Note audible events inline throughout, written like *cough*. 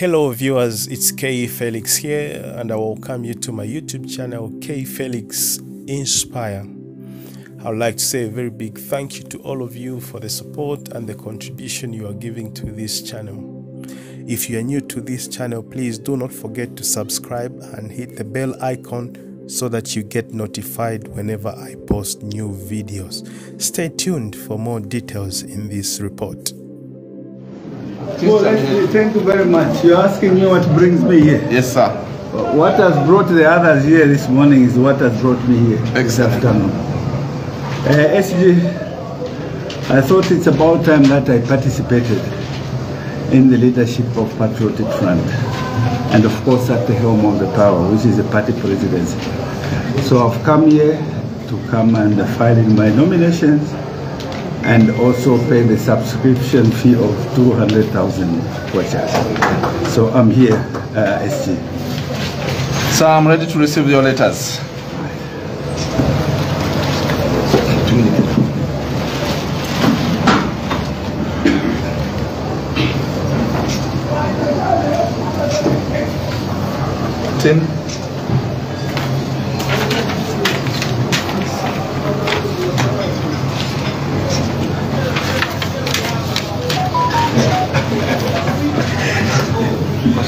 Hello, viewers, it's Kay Felix here, and I welcome you to my YouTube channel, Kay Felix Inspire. I would like to say a very big thank you to all of you for the support and the contribution you are giving to this channel. If you are new to this channel, please do not forget to subscribe and hit the bell icon so that you get notified whenever I post new videos. Stay tuned for more details in this report. Well, thank you very much. You're asking me what brings me here. Yes, sir. What has brought the others here this morning is what has brought me here this afternoon. Uh, SG, I thought it's about time that I participated in the leadership of Patriotic Front and of course at the helm of the power, which is the party presidency. So I've come here to come and file in my nominations and also pay the subscription fee of 200,000 kwacha. So I'm here, uh, SG. So I'm ready to receive your letters.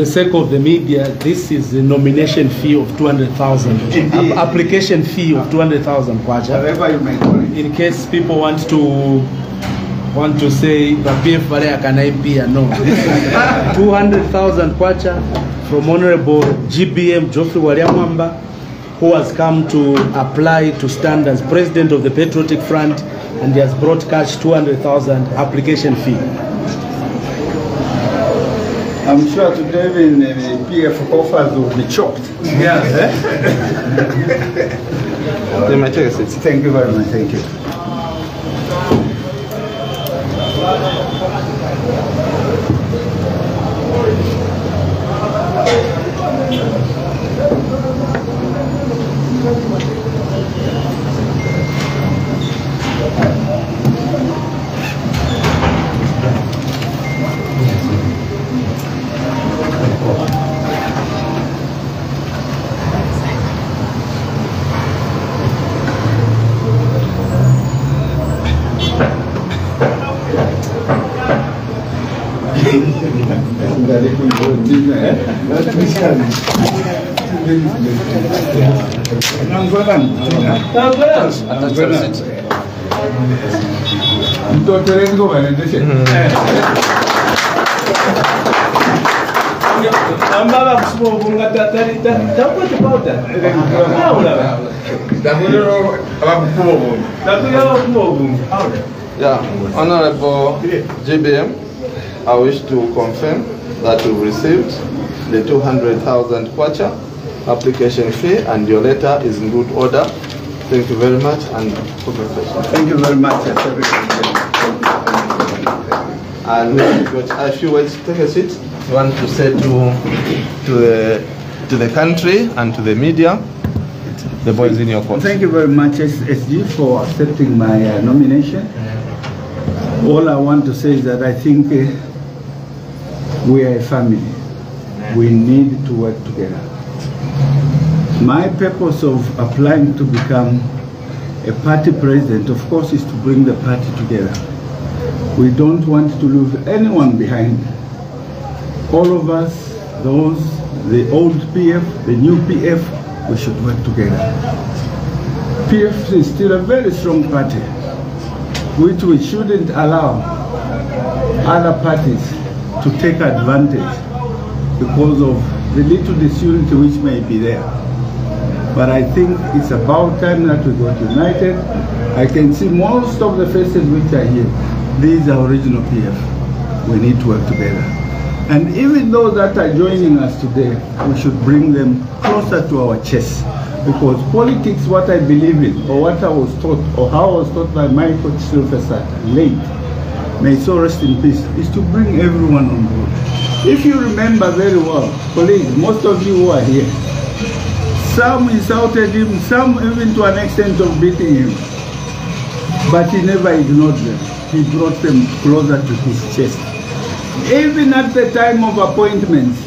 the sake of the media, this is the nomination fee of 200,000. Application fee of 200,000 kwacha. Whatever you may call it. In case people want to want to say PF Vale akanaipia no. *laughs* This is 200,000 kwacha from Honorable GBM Geoffrey Bwalya Mwamba who has come to apply to stand as president of the Patriotic Front and he has brought cash 200,000 application fee. I'm sure today even uh, the PF offers will be chopped. Yeah. *laughs* They might take a. Thank you very much. Thank you. 중간에 그거 언제네? 나두 시간. 난거란 난거란 난거란 또 때리는 거 많은 듯이 ambaba kusuba obunga takwetupauta naulaba nakuliro abakukuba obunga nakuliro abakukuba obunga Yeah, Honorable JBM. I wish to confirm that you've received the 200,000 kwacha application fee and your letter is in good order. Thank you very much and congratulations. Thank you very much. And we've got a few words, take a seat. You want to say to, to, the, to the country and to the media, the boy is in your court. Thank you very much, SG, for accepting my uh, nomination. All I want to say is that I think uh, we are a family. We need to work together. My purpose of applying to become a party president, of course, is to bring the party together. We don't want to leave anyone behind. All of us, those, the old PF, the new PF, we should work together. PF is still a very strong party, which we shouldn't allow other parties to take advantage because of the little disunity which may be there. But I think it's about time that we got united. I can see most of the faces which are here. These are original PF. We need to work together. And even those that are joining us today, we should bring them closer to our chest. Because politics, what I believe in, or what I was taught, or how I was taught by Michael Chilufya Sata, late, may so rest in peace, is to bring everyone on board. If you remember very well, colleagues, most of you who are here, some insulted him, some even to an extent of beating him. But he never ignored them. He brought them closer to his chest. Even at the time of appointments,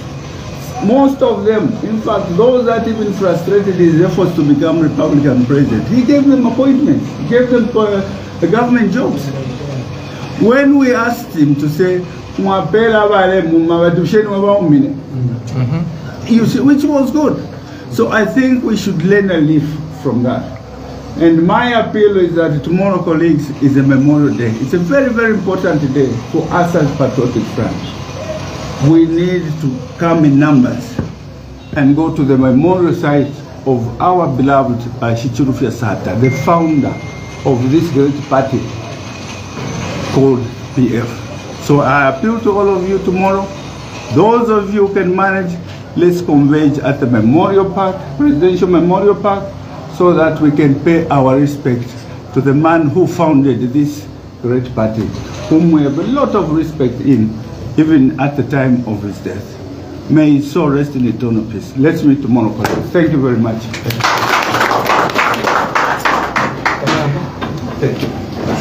most of them, in fact, those that even frustrated his efforts to become Republican president, he gave them appointments, gave them uh, government jobs. When we asked him to say, "Mwapela bale mumabatusheni wabaumine," you see, which was good. So I think we should learn a leaf from that. And my appeal is that tomorrow, colleagues, is a Memorial Day. It's a very, very important day for us as Patriotic Front. We need to come in numbers and go to the memorial site of our beloved uh, Chilufya Sata, the founder of this great party called PF. So I appeal to all of you tomorrow. Those of you who can manage, let's converge at the Memorial Park, Presidential Memorial Park, so that we can pay our respect to the man who founded this great party, whom we have a lot of respect in, even at the time of his death. May his soul rest in eternal peace. Let's meet tomorrow. Thank you very much. Thank you.